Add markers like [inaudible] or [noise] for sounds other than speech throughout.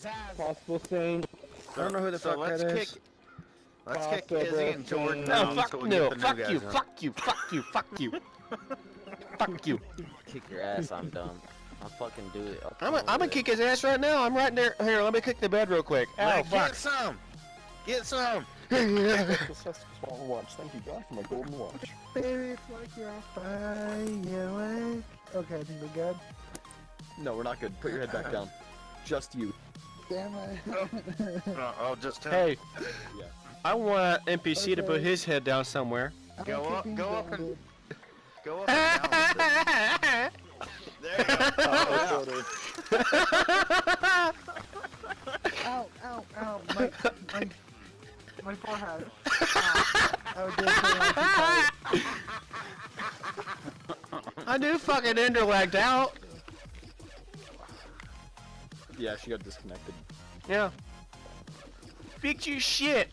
Zaz. Possible thing. I don't know who the so fuck let's that kick. is. Let's kick Crossover Izzy and Jordan thing. No, until fuck we no. get the Fuck you. on. Fuck you. Fuck you. Fuck you. [laughs] Fuck you. Kick your ass, I'm dumb. I'll fucking do it. I'll I'm come a, over I'm gonna kick his ass right now. I'm right there. Here, let me kick the bed real quick. Ow, Like, fuck. get some. Get some. [laughs] Successful [laughs] watch. Thank you, God, for my golden watch. Baby, it's like you're firework. Okay, I think we're good. No, we're not good. Put your head back down. Just you. Damn it. [laughs] Oh, uh, oh, just him. Hey, Yeah. I want NPC to put his head down somewhere. I'm Go up- keeping go up and- grounded. Go up and down. There you go. Ow, ow, ow. My, my, my forehead. [laughs] I was doing something like that. I do fucking interlagged out. Yeah, she got disconnected. Yeah. Beat you shit.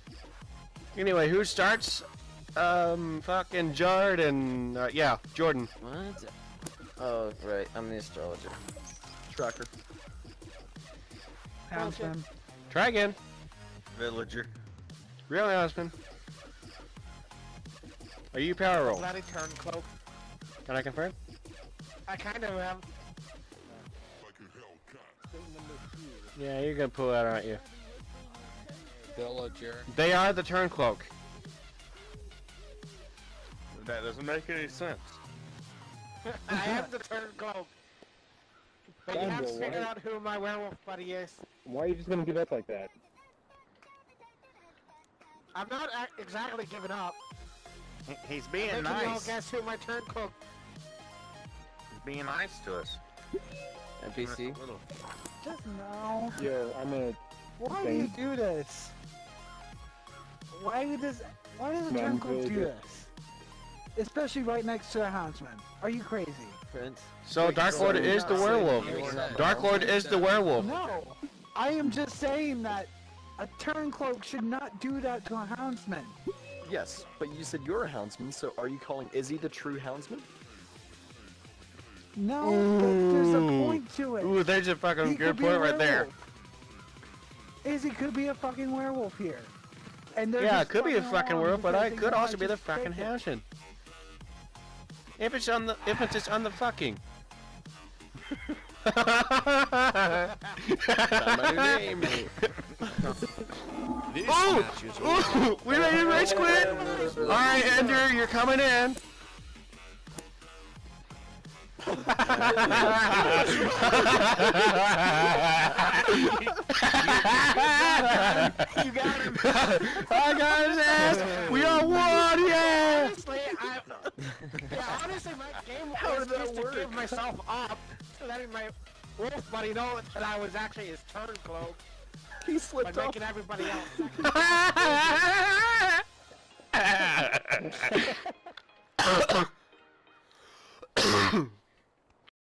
Anyway, who starts? Um, fucking Jard and uh, yeah, Jordan. What? Oh, right. I'm the astrologer. Tracker. Houndsman. Try again. Villager. Really, husband. Are you power roll? Bloody turn cloak. Can I confirm? I kind of am. Yeah, you're gonna pull that, aren't you? Villager. They are the turn cloak. That doesn't make any sense. [laughs] I have the turn cloak. But you have to figure why- out who my werewolf buddy is. Why are you just gonna give up like that? I'm not ac- exactly giving up. He- He's I'm being making you all nice. guess who my turn cloak. He's being nice to us. NPC? Little- Just no. Yo, I'm gonna. Why do you do this? Why would this? Why does a Man, turncoat do Vader. this? Especially right next to a houndsman. Are you crazy? Prince? So Dark Lord so is the werewolf. saying you're not- Dark Lord is the werewolf. No. I am just saying that a turncloak should not do that to a houndsman. Yes, but you said you're a houndsman, so are you calling Izzy the true houndsman? No, but there's a point to it. Ooh, there's a fucking He good could be a point right there. werewolf. Izzy could be a fucking werewolf here. And Yeah, it could be a fucking fucking werewolf, but I could also be the fucking fake If it's on the, if it's just on the fucking. Found my new name. This [laughs] Ooh! match is Ooh! We ready to rage quit? Alright, Ender, you're coming in. You got him. I got his ass! We are one, yeah! Honestly, I. Yeah, honestly, my game How was just to give myself up, letting my wolf buddy know that I was actually his turn cloak He by slipped off. making everybody else. [laughs] [laughs] [laughs]